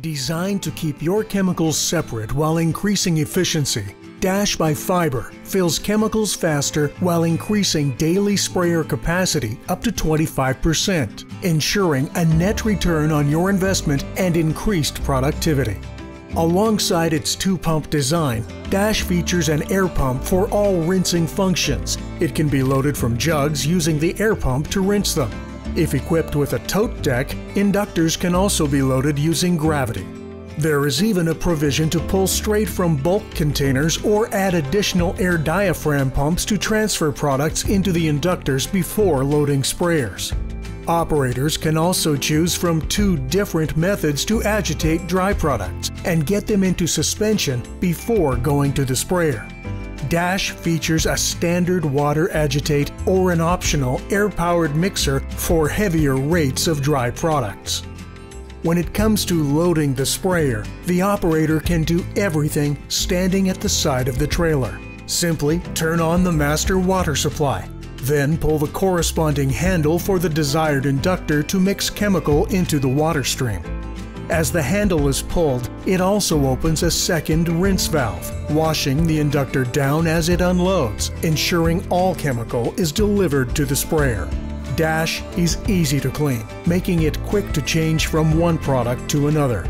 Designed to keep your chemicals separate while increasing efficiency, Dash by PhiBer fills chemicals faster while increasing daily sprayer capacity up to 25%, ensuring a net return on your investment and increased productivity. Alongside its two-pump design, Dash features an air pump for all rinsing functions. It can be loaded from jugs using the air pump to rinse them. If equipped with a tote deck, inductors can also be loaded using gravity. There is even a provision to pull straight from bulk containers or add additional air diaphragm pumps to transfer products into the inductors before loading sprayers. Operators can also choose from two different methods to agitate dry products and get them into suspension before going to the sprayer. Dash features a standard water agitate or an optional air-powered mixer for heavier rates of dry products. When it comes to loading the sprayer, the operator can do everything standing at the side of the trailer. Simply turn on the master water supply then pull the corresponding handle for the desired inductor to mix chemical into the water stream. As the handle is pulled, it also opens a second rinse valve, washing the inductor down as it unloads, ensuring all chemical is delivered to the sprayer. Dash is easy to clean, making it quick to change from one product to another.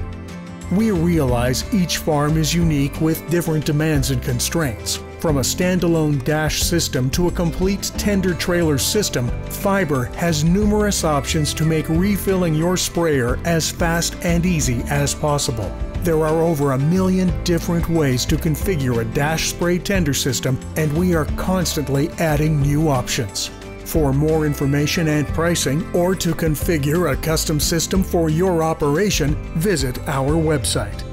We realize each farm is unique with different demands and constraints. From a standalone dash system to a complete tender trailer system, PhiBer has numerous options to make refilling your sprayer as fast and easy as possible. There are over a million different ways to configure a dash spray tender system, and we are constantly adding new options. For more information and pricing, or to configure a custom system for your operation, visit our website